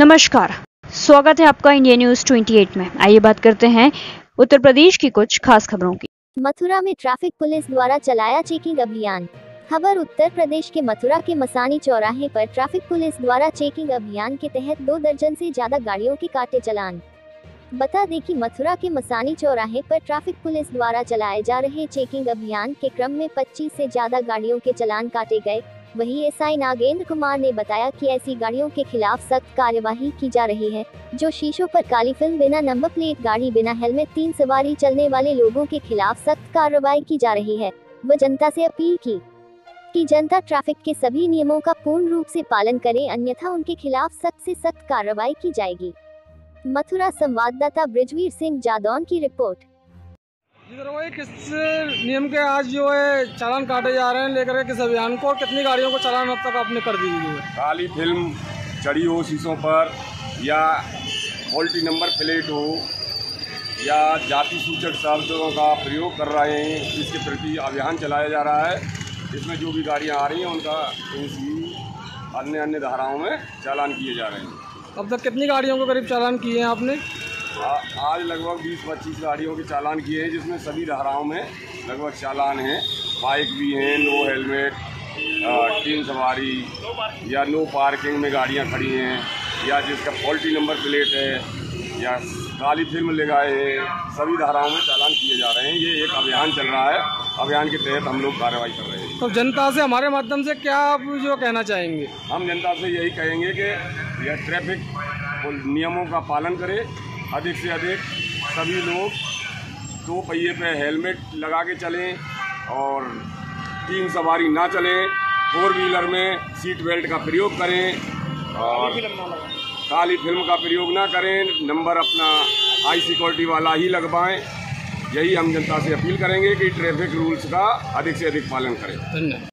नमस्कार। स्वागत है आपका इंडिया न्यूज़ 28 में। आइए बात करते हैं उत्तर प्रदेश की कुछ खास खबरों की। मथुरा में ट्रैफ़िक पुलिस द्वारा चलाया चेकिंग अभियान। खबर उत्तर प्रदेश के मथुरा के मसानी चौराहे पर ट्रैफ़िक पुलिस द्वारा चेकिंग अभियान के तहत दो दर्जन से ज़्यादा गाड़ियों के काटे चलान। बता दें कि मथुरा के मसानी चौराहे पर ट्रैफ़िक पुलिस द्वारा चलाए जा रहे चेकिंग अभियान के क्रम में 25 से ज़्यादा गाड़ियों के चलान काटे गए। वहीं एसआई नागेंद्र कुमार ने बताया कि ऐसी गाड़ियों के खिलाफ सख्त कार्यवाही की जा रही है, जो शीशों पर काली फ़िल्म बिना नंबर प्लेट, गाड़ी बिना हेलमेट, तीन सवारी चलने वाले लोगों के खिलाफ सख्त कार्रवाई की जा रही है। वह जनता से अपील की कि जनता ट्रैफ़िक के सभी नियमों का पूर्ण रूप से पालन करे, अन्यथा उनके खिलाफ सख्त से सख्त कार्रवाई की जाएगी। मथुरा संवाददाता ब्रिजवीर सिंह जादौन की रिपोर्ट। वही किस नियम के आज जो है चालान काटे जा रहे हैं लेकर के किस अभियान को कितनी गाड़ियों को चालान अब तक आपने कर दी है? काली फ़िल्म चढ़ी हो शीशों पर या फॉल्टी नंबर प्लेट हो या जाति सूचक शब्दों का प्रयोग कर रहे हैं इसके प्रति अभियान चलाया जा रहा है। इसमें जो भी गाड़ियाँ आ रही हैं उनका अन्य अन्य धाराओं में चालान किए जा रहे हैं। अब तक कितनी गाड़ियों को करीब चालान किए हैं आपने? आज लगभग 20-25 गाड़ियों के चालान किए हैं जिसमें सभी धाराओं में लगभग चालान हैं। बाइक भी हैं नो हेलमेट तीन सवारी या नो पार्किंग में गाड़ियाँ खड़ी हैं या जिसका फॉल्टी नंबर प्लेट है या काली फ़िल्म लगाए हैं। सभी धाराओं में चालान किए जा रहे हैं। ये एक अभियान चल रहा है। अभियान के तहत हम लोग कार्रवाई कर रहे हैं। तो जनता से हमारे माध्यम से क्या आप जो कहना चाहेंगे? हम जनता से यही कहेंगे कि यह ट्रैफ़िक नियमों का पालन करे अधिक से अधिक सभी लोग दो पहिए पे हेलमेट लगा के चलें और तीन सवारी ना चलें, फोर व्हीलर में सीट बेल्ट का प्रयोग करें और काली फ़िल्म का प्रयोग ना करें, नंबर अपना हाई सिक्योरिटी वाला ही लगवाएँ। यही हम जनता से अपील करेंगे कि ट्रैफ़िक रूल्स का अधिक से अधिक पालन करें। धन्यवाद।